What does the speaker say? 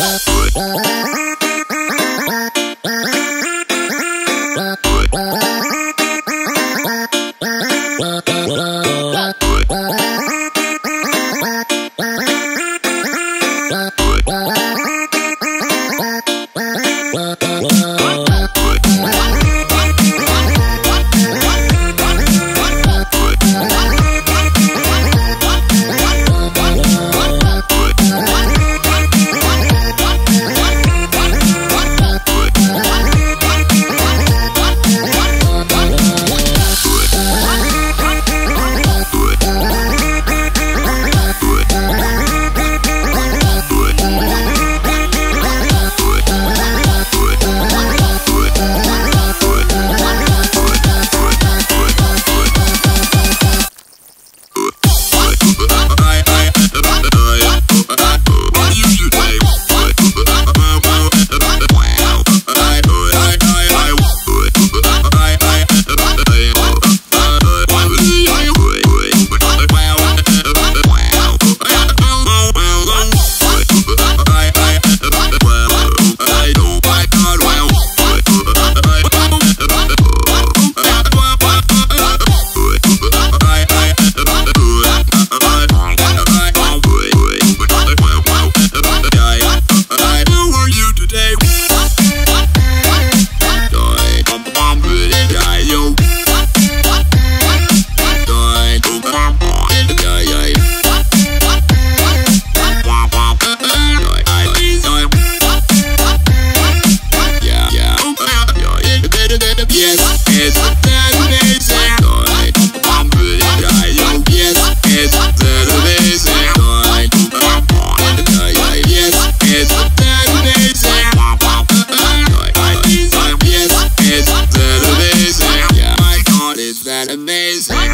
Música Amazing.